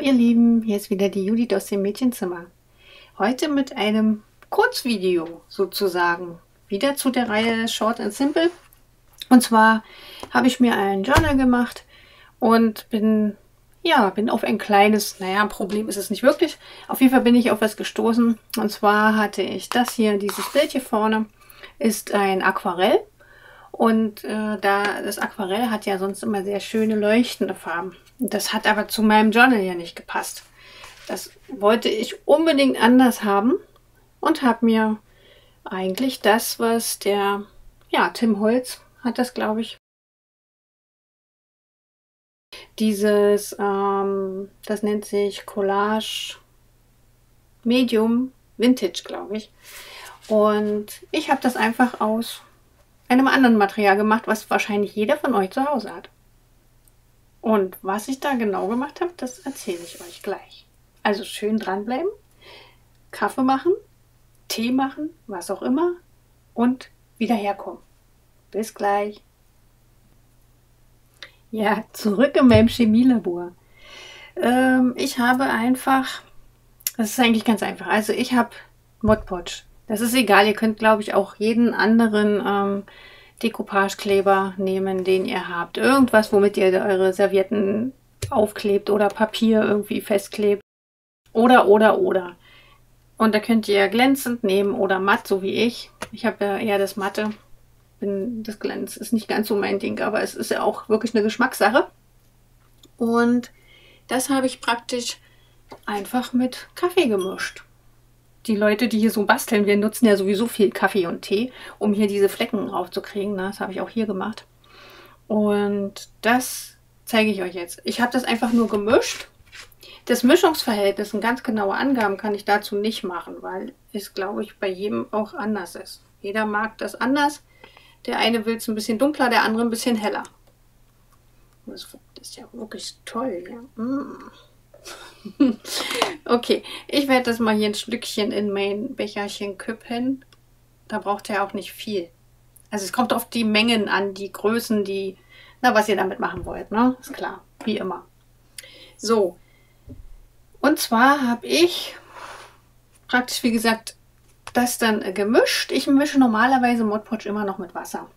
Ihr Lieben, hier ist wieder die Judith aus dem Mädchenzimmer. Heute mit einem Kurzvideo sozusagen. Wieder zu der Reihe Short and Simple. Und zwar habe ich mir ein Journal gemacht und bin, ja, bin auf ein kleines, naja, Problem ist es nicht wirklich. Auf jeden Fall bin ich auf was gestoßen. Und zwar hatte ich das hier, dieses Bild hier vorne, ist ein Aquarell. Und äh, da das Aquarell hat ja sonst immer sehr schöne leuchtende Farben. Das hat aber zu meinem Journal ja nicht gepasst. Das wollte ich unbedingt anders haben und habe mir eigentlich das, was der, ja, Tim Holz hat das, glaube ich, dieses, ähm, das nennt sich Collage Medium Vintage, glaube ich. Und ich habe das einfach aus einem anderen Material gemacht, was wahrscheinlich jeder von euch zu Hause hat. Und was ich da genau gemacht habe, das erzähle ich euch gleich. Also schön dranbleiben, Kaffee machen, Tee machen, was auch immer und wieder herkommen. Bis gleich. Ja, zurück in meinem Chemielabor. Ähm, ich habe einfach, das ist eigentlich ganz einfach. Also ich habe Mod Podge das ist egal, ihr könnt, glaube ich, auch jeden anderen ähm, Decoupage-Kleber nehmen, den ihr habt. Irgendwas, womit ihr eure Servietten aufklebt oder Papier irgendwie festklebt. Oder, oder, oder. Und da könnt ihr glänzend nehmen oder matt, so wie ich. Ich habe ja eher das Matte. Bin, das Glänz ist nicht ganz so mein Ding, aber es ist ja auch wirklich eine Geschmackssache. Und das habe ich praktisch einfach mit Kaffee gemischt die Leute, die hier so basteln, wir nutzen ja sowieso viel Kaffee und Tee, um hier diese Flecken raufzukriegen. Ne? Das habe ich auch hier gemacht. Und das zeige ich euch jetzt. Ich habe das einfach nur gemischt. Das Mischungsverhältnis und ganz genaue Angaben kann ich dazu nicht machen, weil es, glaube ich, bei jedem auch anders ist. Jeder mag das anders. Der eine will es ein bisschen dunkler, der andere ein bisschen heller. Das ist ja wirklich toll. Ja. Mm. okay, ich werde das mal hier ein Stückchen in mein Becherchen kippen. Da braucht ihr auch nicht viel. Also es kommt auf die Mengen an, die Größen, die, na, was ihr damit machen wollt, ne? Ist klar, wie immer. So, und zwar habe ich praktisch, wie gesagt, das dann gemischt. Ich mische normalerweise Mod Podge immer noch mit Wasser,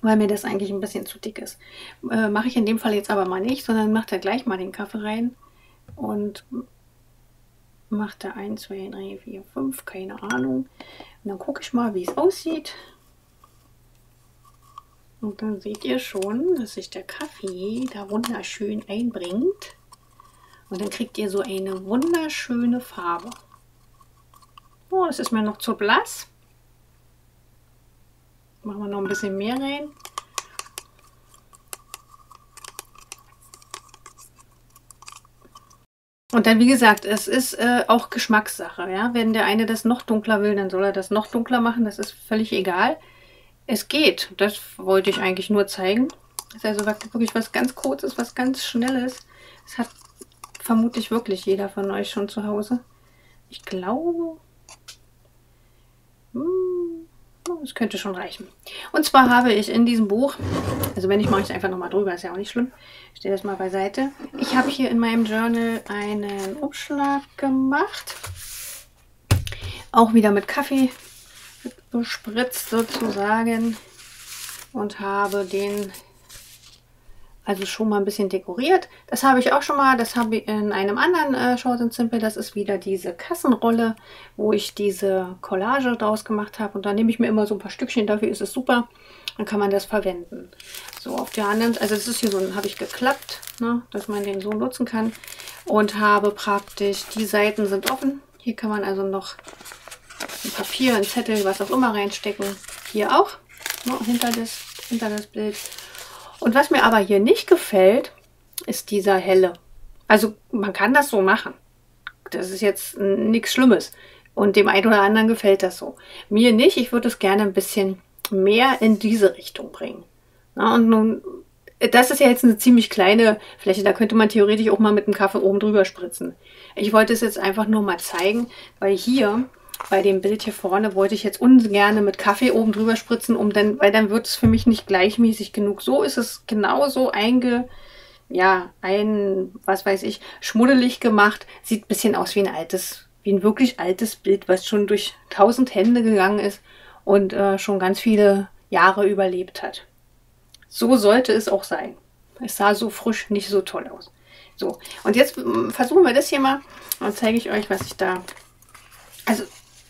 weil mir das eigentlich ein bisschen zu dick ist. Äh, mache ich in dem Fall jetzt aber mal nicht, sondern mache da gleich mal den Kaffee rein und macht da 1, 2, 3, 4, 5, keine Ahnung. Und dann gucke ich mal, wie es aussieht. Und dann seht ihr schon, dass sich der Kaffee da wunderschön einbringt. Und dann kriegt ihr so eine wunderschöne Farbe. Oh, das ist mir noch zu blass. Machen wir noch ein bisschen mehr rein. Und dann, wie gesagt, es ist äh, auch Geschmackssache. Ja? Wenn der eine das noch dunkler will, dann soll er das noch dunkler machen. Das ist völlig egal. Es geht. Das wollte ich eigentlich nur zeigen. Das ist also wirklich was ganz Kurzes, was ganz Schnelles. Das hat vermutlich wirklich jeder von euch schon zu Hause. Ich glaube... Hm, das könnte schon reichen. Und zwar habe ich in diesem Buch, also wenn ich mache ich einfach nochmal drüber, ist ja auch nicht schlimm. Ich stelle das mal beiseite. Ich habe hier in meinem Journal einen Umschlag gemacht. Auch wieder mit Kaffee bespritzt sozusagen. Und habe den also schon mal ein bisschen dekoriert. Das habe ich auch schon mal, das habe ich in einem anderen äh, Short and Simple. Das ist wieder diese Kassenrolle, wo ich diese Collage draus gemacht habe. Und da nehme ich mir immer so ein paar Stückchen, dafür ist es super. Dann kann man das verwenden. So auf der anderen, also es ist hier so, habe ich geklappt, ne, dass man den so nutzen kann. Und habe praktisch, die Seiten sind offen. Hier kann man also noch ein Papier, ein Zettel, was auch immer reinstecken. Hier auch, ne, hinter, das, hinter das Bild. Und was mir aber hier nicht gefällt, ist dieser helle. Also man kann das so machen. Das ist jetzt nichts Schlimmes. Und dem einen oder anderen gefällt das so. Mir nicht. Ich würde es gerne ein bisschen mehr in diese Richtung bringen. Na, und nun, das ist ja jetzt eine ziemlich kleine Fläche. Da könnte man theoretisch auch mal mit dem Kaffee oben drüber spritzen. Ich wollte es jetzt einfach nur mal zeigen, weil hier bei dem Bild hier vorne wollte ich jetzt ungern mit Kaffee oben drüber spritzen, um dann, weil dann wird es für mich nicht gleichmäßig genug. So ist es genauso einge, ja, ein, was weiß ich, schmuddelig gemacht. Sieht ein bisschen aus wie ein altes, wie ein wirklich altes Bild, was schon durch tausend Hände gegangen ist und äh, schon ganz viele Jahre überlebt hat. So sollte es auch sein. Es sah so frisch nicht so toll aus. So, und jetzt versuchen wir das hier mal. Dann zeige ich euch, was ich da, also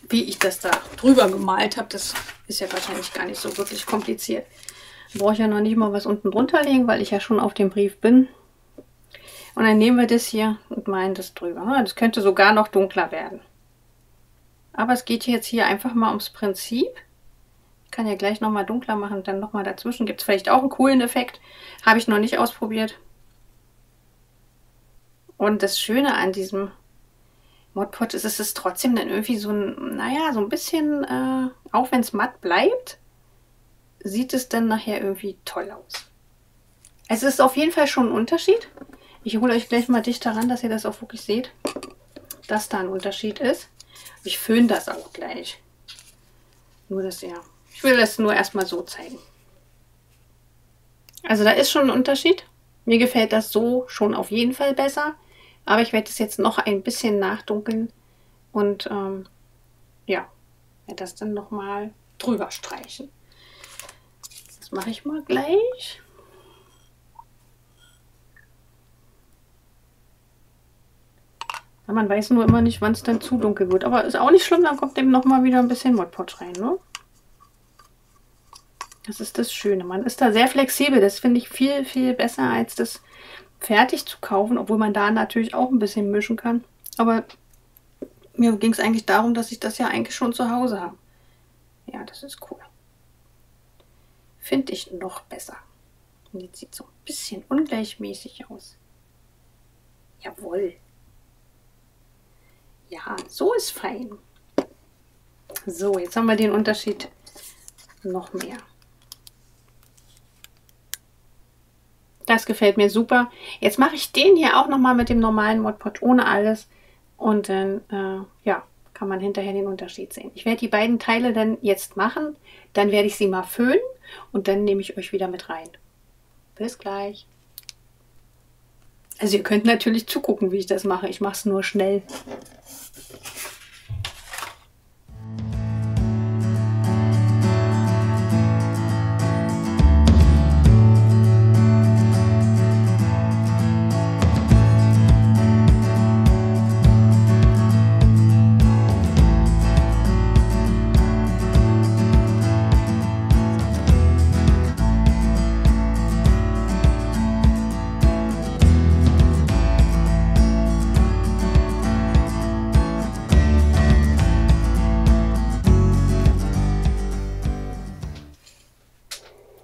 wie ich das da drüber gemalt habe. Das ist ja wahrscheinlich gar nicht so wirklich kompliziert. Brauche ich ja noch nicht mal was unten drunter legen, weil ich ja schon auf dem Brief bin. Und dann nehmen wir das hier und malen das drüber. Das könnte sogar noch dunkler werden. Aber es geht jetzt hier einfach mal ums Prinzip. Ich kann ja gleich nochmal dunkler machen und dann nochmal dazwischen. Gibt es vielleicht auch einen coolen Effekt. Habe ich noch nicht ausprobiert. Und das Schöne an diesem Modpot ist, es ist trotzdem dann irgendwie so ein, naja, so ein bisschen, äh, auch wenn es matt bleibt, sieht es dann nachher irgendwie toll aus. Es ist auf jeden Fall schon ein Unterschied. Ich hole euch gleich mal dichter ran, dass ihr das auch wirklich seht, dass da ein Unterschied ist. Ich föhne das auch gleich. Nur das ja. Ich will das nur erstmal so zeigen. Also da ist schon ein Unterschied. Mir gefällt das so schon auf jeden Fall besser. Aber ich werde es jetzt noch ein bisschen nachdunkeln und ähm, ja, werde das dann nochmal drüber streichen. Das mache ich mal gleich. Man weiß nur immer nicht, wann es dann zu dunkel wird. Aber ist auch nicht schlimm, dann kommt eben nochmal wieder ein bisschen Modpot rein. Ne? Das ist das Schöne. Man ist da sehr flexibel. Das finde ich viel, viel besser als das fertig zu kaufen, obwohl man da natürlich auch ein bisschen mischen kann. Aber mir ging es eigentlich darum, dass ich das ja eigentlich schon zu Hause habe. Ja, das ist cool. Finde ich noch besser. Und jetzt sieht es so ein bisschen ungleichmäßig aus. Jawohl. Ja, so ist fein. So, jetzt haben wir den Unterschied noch mehr. Das gefällt mir super. Jetzt mache ich den hier auch nochmal mit dem normalen Modpot ohne alles. Und dann, äh, ja, kann man hinterher den Unterschied sehen. Ich werde die beiden Teile dann jetzt machen. Dann werde ich sie mal föhnen und dann nehme ich euch wieder mit rein. Bis gleich. Also ihr könnt natürlich zugucken, wie ich das mache. Ich mache es nur schnell.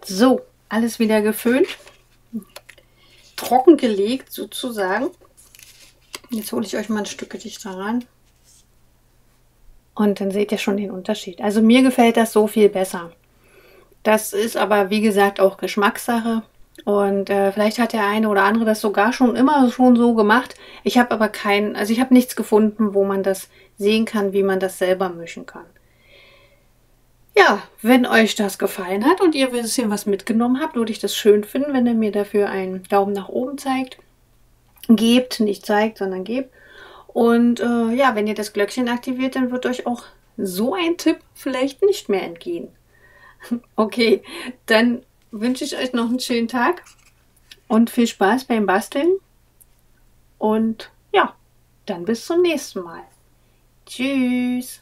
So, alles wieder geföhnt. Trocken gelegt sozusagen. Jetzt hole ich euch mal ein Stück dichter ran. Und dann seht ihr schon den Unterschied. Also mir gefällt das so viel besser. Das ist aber wie gesagt auch Geschmackssache. Und äh, vielleicht hat der eine oder andere das sogar schon immer schon so gemacht. Ich habe aber kein, also ich habe nichts gefunden, wo man das sehen kann, wie man das selber mischen kann. Ja, wenn euch das gefallen hat und ihr ein bisschen was mitgenommen habt, würde ich das schön finden, wenn ihr mir dafür einen Daumen nach oben zeigt. Gebt, nicht zeigt, sondern gebt. Und äh, ja, wenn ihr das Glöckchen aktiviert, dann wird euch auch so ein Tipp vielleicht nicht mehr entgehen. Okay, dann wünsche ich euch noch einen schönen Tag und viel Spaß beim Basteln. Und ja, dann bis zum nächsten Mal. Tschüss.